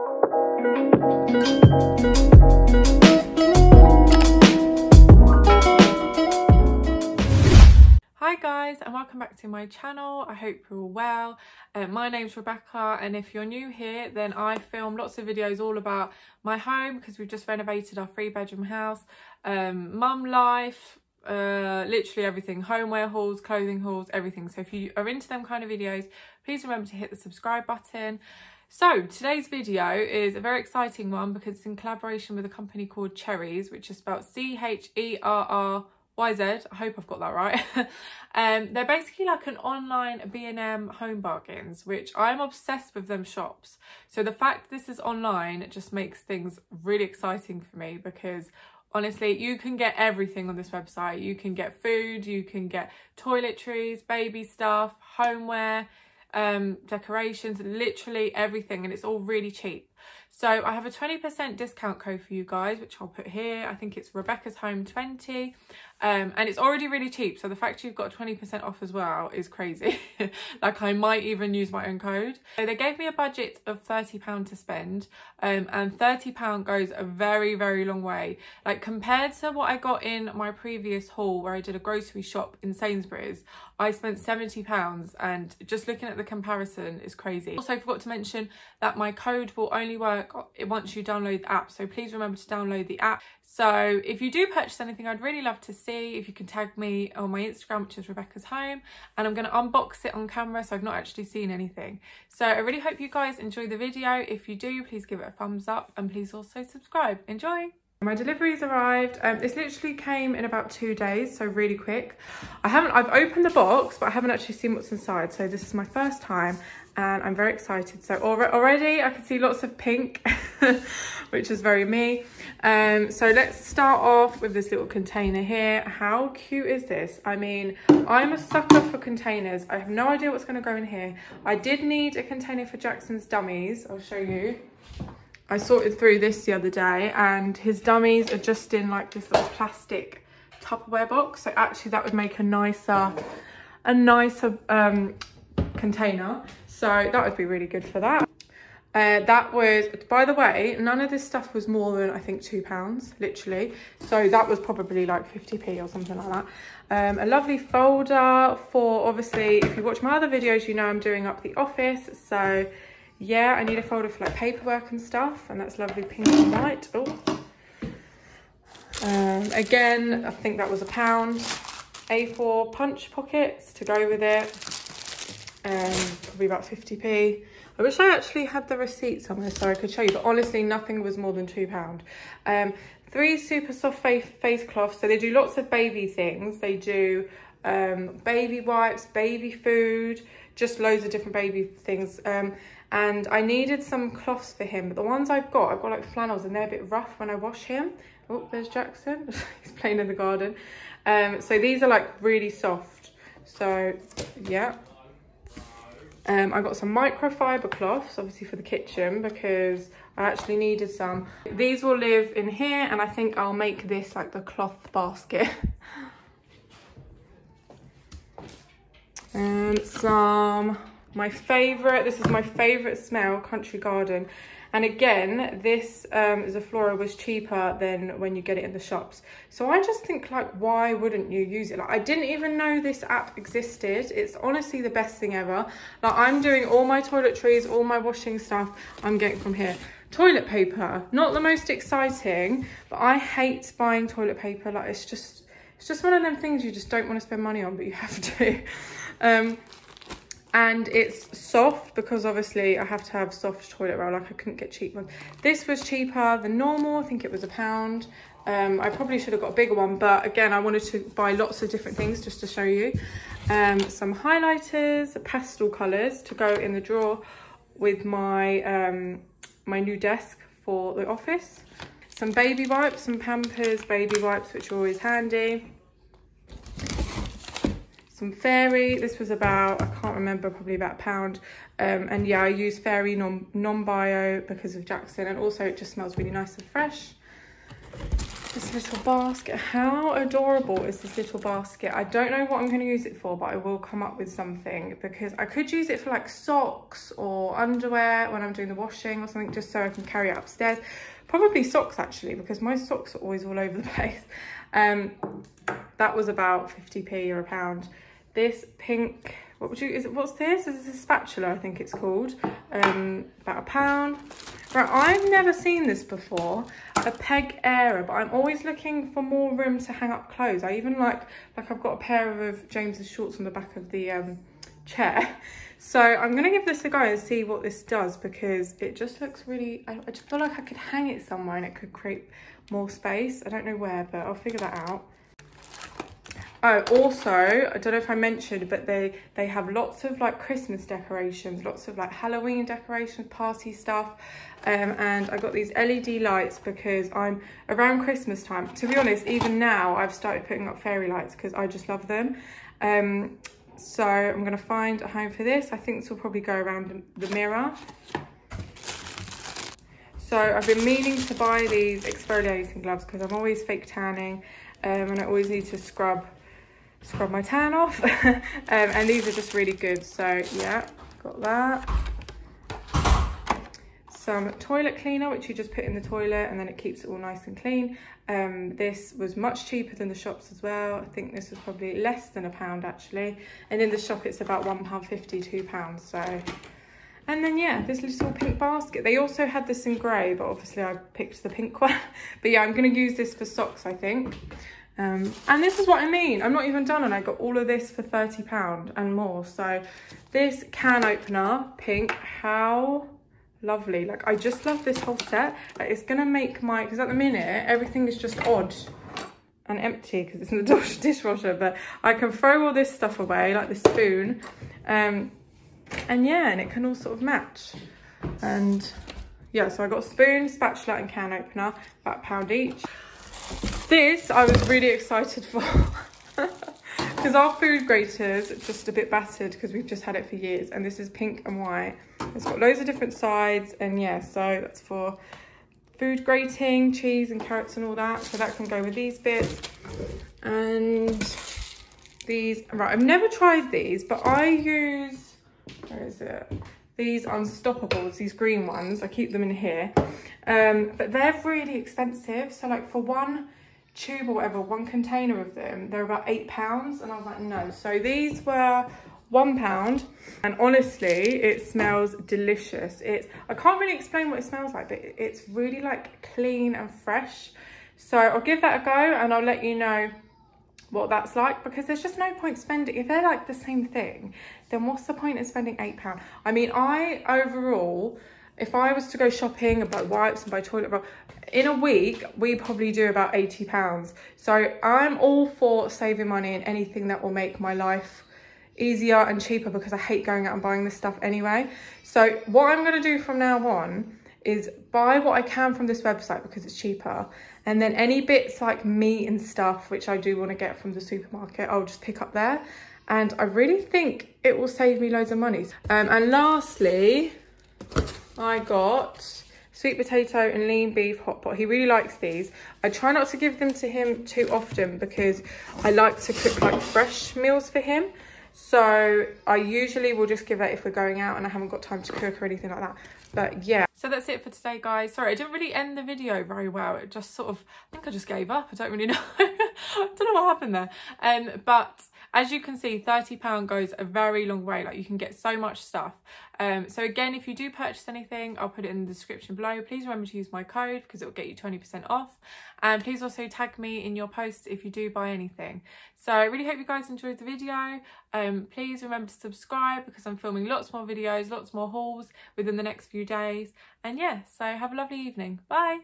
Hi guys and welcome back to my channel. I hope you're all well. Uh, my name's Rebecca and if you're new here then I film lots of videos all about my home because we've just renovated our three bedroom house, um, mum life, uh, literally everything, homeware hauls, clothing hauls, everything. So if you are into them kind of videos, please remember to hit the subscribe button. So today's video is a very exciting one because it's in collaboration with a company called Cherryz, which is spelled C-H-E-R-R-Y-Z. I hope I've got that right. um, they're basically like an online B&M home bargains, which I'm obsessed with them shops. So the fact this is online just makes things really exciting for me because honestly you can get everything on this website. You can get food, you can get toiletries, baby stuff, homeware, um, decorations, literally everything and it's all really cheap. So I have a 20% discount code for you guys, which I'll put here. I think it's Rebecca's Home 20 um, and it's already really cheap. So the fact you've got 20% off as well is crazy. like I might even use my own code. So they gave me a budget of £30 to spend um, and £30 goes a very, very long way. Like compared to what I got in my previous haul where I did a grocery shop in Sainsbury's, I spent £70 and just looking at the comparison is crazy. Also forgot to mention that my code will only work once you download the app. So please remember to download the app. So if you do purchase anything, I'd really love to see if you can tag me on my Instagram, which is Rebecca's Home, and I'm going to unbox it on camera, so I've not actually seen anything. So I really hope you guys enjoy the video. If you do, please give it a thumbs up and please also subscribe. Enjoy! My delivery's arrived. Um, this literally came in about two days, so really quick. I haven't, I've opened the box, but I haven't actually seen what's inside. So this is my first time and I'm very excited. So already I can see lots of pink, which is very me. Um, so let's start off with this little container here. How cute is this? I mean, I'm a sucker for containers. I have no idea what's gonna go in here. I did need a container for Jackson's dummies. I'll show you. I sorted through this the other day and his dummies are just in like this little plastic Tupperware box. So actually that would make a nicer, a nicer um, container. So that would be really good for that. Uh, that was, by the way, none of this stuff was more than, I think, £2, literally. So that was probably like 50p or something like that. Um, a lovely folder for, obviously, if you watch my other videos, you know I'm doing up the office. So yeah, I need a folder for like paperwork and stuff, and that's lovely pink and white. Oh. Um, again, I think that was a pound. A4 punch pockets to go with it. Um, probably about 50p. I wish I actually had the receipt somewhere so I could show you, but honestly, nothing was more than £2. Um, three super soft face, face cloths. So they do lots of baby things. They do um, baby wipes, baby food, just loads of different baby things. Um, and I needed some cloths for him but the ones I've got I've got like flannels and they're a bit rough when I wash him oh there's Jackson he's playing in the garden um so these are like really soft so yeah um I got some microfiber cloths obviously for the kitchen because I actually needed some. These will live in here and I think I'll make this like the cloth basket. And um, some my favorite this is my favorite smell country garden and again this um Zoflora was cheaper than when you get it in the shops. So i just think like why wouldn't you use it? Like i didn't even know this app existed. It's honestly the best thing ever. Like i'm doing all my toiletries all my washing stuff i'm getting from here. Toilet paper not the most exciting but i hate buying toilet paper. Like it's just it's just one of them things you just don't want to spend money on but you have to. Um and it's soft because obviously I have to have soft toilet roll like I couldn't get cheap ones. This was cheaper than normal I think it was a pound. Um, I probably should have got a bigger one but again I wanted to buy lots of different things just to show you. Um, some highlighters pastel colors to go in the drawer with my um, my new desk for the office. Some baby wipes some pampers baby wipes which are always handy some fairy this was about i can't remember probably about a pound um, and yeah i use fairy non non-bio because of jackson and also it just smells really nice and fresh this little basket. How adorable is this little basket? I don't know what I'm going to use it for, but I will come up with something because I could use it for like socks or underwear when I'm doing the washing or something, just so I can carry it upstairs. Probably socks actually, because my socks are always all over the place. Um, that was about 50p or a pound. This pink what would you, is it, what's this? Is this a spatula, I think it's called. Um, about a pound. Right, I've never seen this before, a peg airer, but I'm always looking for more room to hang up clothes. I even like, like I've got a pair of James's shorts on the back of the um, chair. So I'm to give this a go and see what this does because it just looks really, I, I just feel like I could hang it somewhere and it could create more space. I don't know where, but I'll figure that out. Oh, also, I don't know if I mentioned, but they, they have lots of like Christmas decorations, lots of like Halloween decorations, party stuff. Um, and I got these LED lights because I'm around Christmas time. To be honest, even now I've started putting up fairy lights because I just love them. Um, so I'm going to find a home for this. I think this will probably go around the mirror. So I've been meaning to buy these exfoliating gloves because I'm always fake tanning um, and I always need to scrub scrub my tan off. Um, and these are just really good. So yeah got that. Some toilet cleaner which you just put in the toilet and then it keeps it all nice and clean. Um, this was much cheaper than the shops as well. I think this was probably less than a pound actually. And in the shop it's about one pound 50 two pounds so. And then yeah this little pink basket. They also had this in grey but obviously i picked the pink one. But yeah i'm going to use this for socks i think um, and this is what I mean. I'm not even done and I got all of this for £30 and more. So this can opener, pink, how lovely. Like I just love this whole set. Like, it's gonna make my, because at the minute, everything is just odd and empty because it's in the dishwasher. But I can throw all this stuff away, like the spoon. Um, and yeah, and it can all sort of match. And yeah, so I got spoon, spatula and can opener, about pound each. This I was really excited for because our food grater's just a bit battered because we've just had it for years and this is pink and white. It's got loads of different sides and yeah, so that's for food grating, cheese and carrots and all that. So that can go with these bits. And these, right, I've never tried these, but I use, where is it? These Unstoppables, these green ones. I keep them in here. Um, but they're really expensive. So like for one tube or whatever, one container of them, they're about eight pounds. And I was like, no. So these were one pound. And honestly, it smells delicious. It's, I can't really explain what it smells like, but it's really like clean and fresh. So I'll give that a go and I'll let you know what that's like because there's just no point spending if they're like the same thing then what's the point in spending eight pound i mean i overall if I was to go shopping and buy wipes and buy toilet roll, in a week, we probably do about 80 pounds. So I'm all for saving money and anything that will make my life easier and cheaper because I hate going out and buying this stuff anyway. So what I'm gonna do from now on is buy what I can from this website because it's cheaper. And then any bits like meat and stuff, which I do wanna get from the supermarket, I'll just pick up there. And I really think it will save me loads of money. Um, and lastly, I got sweet potato and lean beef hot pot. He really likes these. I try not to give them to him too often because I like to cook like fresh meals for him. So I usually will just give it if we're going out and I haven't got time to cook or anything like that. But yeah. So that's it for today, guys. Sorry, I didn't really end the video very well. It just sort of, I think I just gave up. I don't really know. I don't know what happened there. Um, but as you can see, £30 goes a very long way. Like you can get so much stuff. Um, so again, if you do purchase anything, I'll put it in the description below. Please remember to use my code because it will get you 20% off. And please also tag me in your posts if you do buy anything. So I really hope you guys enjoyed the video. Um, please remember to subscribe because I'm filming lots more videos, lots more hauls within the next few days. And yeah, so have a lovely evening. Bye.